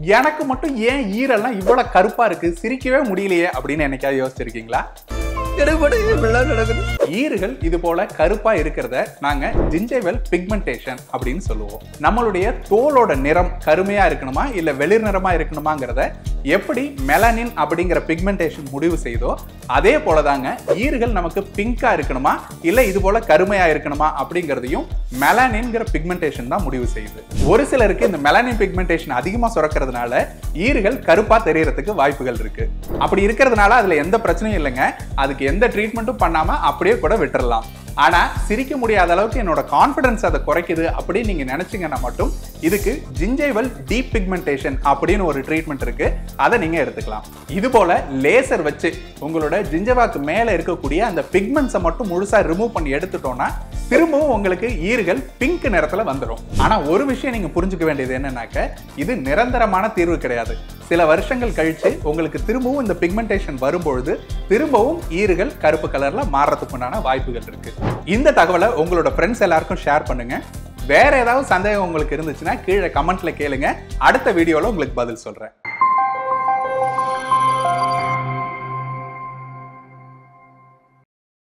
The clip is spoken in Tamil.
எனக்கு மட்டும் ஏன் ஈரெல்லாம் இவ்வளவு கருப்பா இருக்கு? சிரிக்கவே முடியலையே அப்படின்னு என்னைக்காவது யோசிச்சிருக்கீங்களா? ஈறுகள் இது போல கருப்பா இருக்கிறத நாங்க ஜிஞ்சைவல் பிக்மெண்டேஷன் அப்படின்னு சொல்லுவோம். நம்மளுடைய தோலோட நிறம் கருமையா இருக்கணுமா? இல்ல வெளிர் நிறமா இருக்கணுமாங்கிறத எப்படி மெலனின் அப்படிங்கிற பிக்மெண்டேஷன் முடிவு செய்தோ அதே போலதாங்க ஈறுகள் நமக்கு பிங்கா இருக்கணுமா? இல்ல இது போல கருமையா இருக்கணுமா? அப்படிங்கிறதையும் மெலானின்ங்கிற பிக்மெண்டேஷன் தான் முடிவு செய்யுது. ஒரு சிலருக்கு இந்த மெலானின் பிக்மெண்டேஷன் அதிகமா சுரக்கிறதுனால ஈறுகள் கருப்பா தெரியறதுக்கு வாய்ப்புகள் இருக்கு. அப்படி இருக்கிறதுனால அதுல எந்த பிரச்சனையும் இல்லைங்க. அதுக்கு எந்த ட்ரீட்மெண்ட்டும் பண்ணாம அப்படியே கூட விட்டுறலாம். ஆனால் சிரிக்க முடியாத அளவுக்கு என்னோட கான்ஃபிடன்ஸ் அதை குறைக்குது அப்படின்னு நீங்கள் நினச்சிங்கன்னா மட்டும் இதுக்கு ஜிஞ்சைவல் டீப் பிக்மெண்டேஷன் அப்படின்னு ஒரு ட்ரீட்மெண்ட் இருக்கு. அதை நீங்கள் எடுத்துக்கலாம். இது போல லேசர் வச்சு உங்களோட ஜிஞ்சவாக்கு மேலே இருக்கக்கூடிய அந்த பிக்மெண்ட்ஸை மட்டும் முழுசாக ரிமூவ் பண்ணி எடுத்துட்டோம்னா திரும்பவும் உங்களுக்கு ஈறுகள் பிங்க் நிறத்துல வந்துடும் ஆனா ஒரு விஷயம் நீங்க புரிஞ்சுக்க வேண்டியது என்னன்னாக்க இது நிரந்தரமான தீர்வு கிடையாது. சில வருஷங்கள் கழிச்சு உங்களுக்கு திரும்பவும் இந்த பிக்மெண்டேஷன் வரும்பொழுது திரும்பவும் ஈறுகள் கருப்பு கலர்ல மாறுறதுக்குண்டான வாய்ப்புகள் இருக்கு. இந்த தகவலை உங்களோட ஃப்ரெண்ட்ஸ் எல்லாருக்கும் ஷேர் பண்ணுங்க. வேற ஏதாவது சந்தேகம் உங்களுக்கு இருந்துச்சுன்னா கீழே கமெண்ட்ல கேளுங்க. அடுத்த வீடியோல உங்களுக்கு பதில் சொல்றேன்.